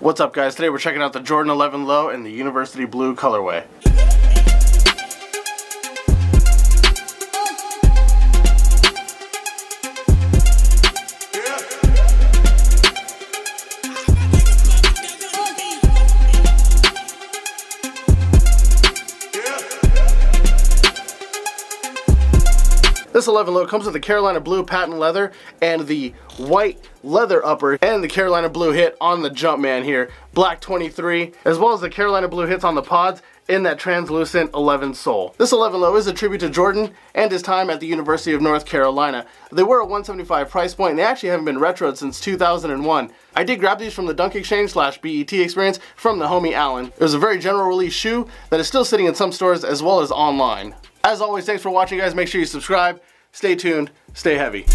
What's up guys? Today we're checking out the Jordan 11 Low in the University Blue colorway. This 11 low comes with the Carolina Blue patent leather and the white leather upper and the Carolina Blue hit on the Jumpman here, black 23, as well as the Carolina Blue hits on the pods in that translucent 11 sole. This 11 low is a tribute to Jordan and his time at the University of North Carolina. They were a 175 price point and they actually haven't been retroed since 2001. I did grab these from the Dunk Exchange slash BET experience from the homie Allen. It was a very general release shoe that is still sitting in some stores as well as online. As always, thanks for watching guys. Make sure you subscribe, stay tuned, stay heavy.